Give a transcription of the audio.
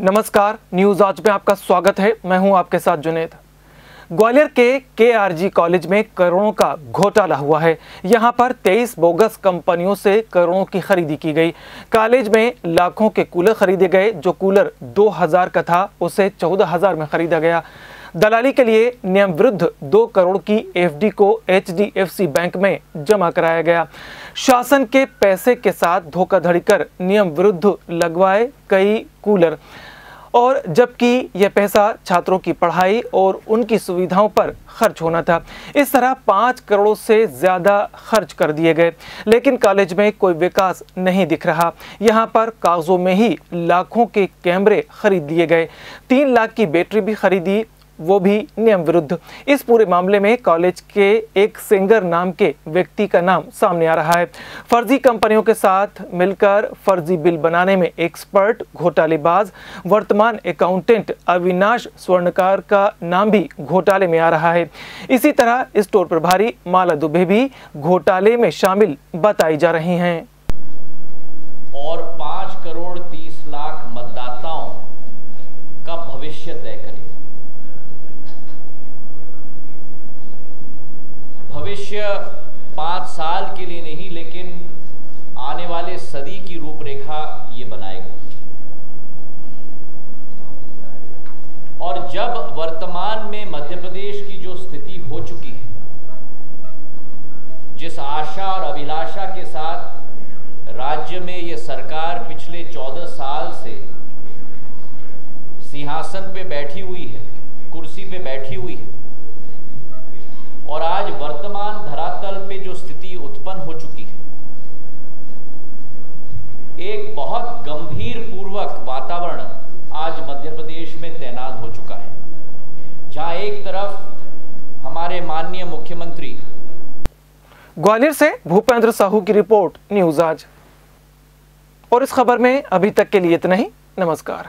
नमस्कार, न्यूज़ आज में आपका स्वागत है। मैं हूँ आपके साथ जुनेद। ग्वालियर के के कॉलेज में करोड़ों का घोटाला हुआ है। यहाँ पर 23 बोगस कंपनियों से करोड़ों की खरीदी की गई। कॉलेज में लाखों के कूलर खरीदे गए, जो कूलर 2000 का था, उसे 14000 में खरीदा गया। दलाली के लिए नियम विरुद्ध दो करोड़ की एफडी को एचडीएफसी बैंक में जमा कराया गया। शासन के पैसे के साथ धोखाधड़ी कर नियम विरुद्ध लगवाए कई कूलर। और जबकि यह पैसा छात्रों की पढ़ाई और उनकी सुविधाओं पर खर्च होना था। इस तरह पाँच करोड़ से ज़्यादा खर्च कर दिए गए। लेकिन कॉलेज में कोई विकास नहीं दिख रहा। यहाँ पर कागज़ों में ही लाखों के कैमरे खरीद लिए गए। तीन लाख की बैटरी भी खरीदी। वो भी नियम विरुद्ध। इस पूरे मामले में कॉलेज के एक सिंगर नाम के व्यक्ति का नाम सामने आ रहा है। फर्जी कंपनियों के साथ मिलकर फर्जी बिल बनाने में एक्सपर्ट, घोटालेबाज, वर्तमान अकाउंटेंट अविनाश स्वर्णकार का नाम भी घोटाले में आ रहा है। इसी तरह स्टोर प्रभारी माला दुबे भी घोटाले में शामिल बताई जा रही हैं। और पाँच करोड़ तीस लाख मतदाताओं का भविष्य तय करें भविष्य पाँच साल के लिए नहीं, लेकिन आने वाले सदी की रूपरेखा ये बनाएगा। और जब वर्तमान में मध्य प्रदेश की जो स्थिति हो चुकी है, जिस आशा और अभिलाषा के साथ राज्य में ये सरकार पिछले चौदह साल से सिंहासन पे बैठी हुई है, कुर्सी पे बैठी हुई है और आज वर्तमान धरातल पे जो स्थिति उत्पन्न हो चुकी है एक बहुत गंभीर पूर्वक वातावरण आज मध्य प्रदेश में तैनात हो चुका है। जहाँ एक तरफ़ हमारे माननीय मुख्यमंत्री ग्वालियर से भूपेंद्र साहू की रिपोर्ट, न्यूज़ आज। और इस खबर में अभी तक के लिए इतना ही। नमस्कार।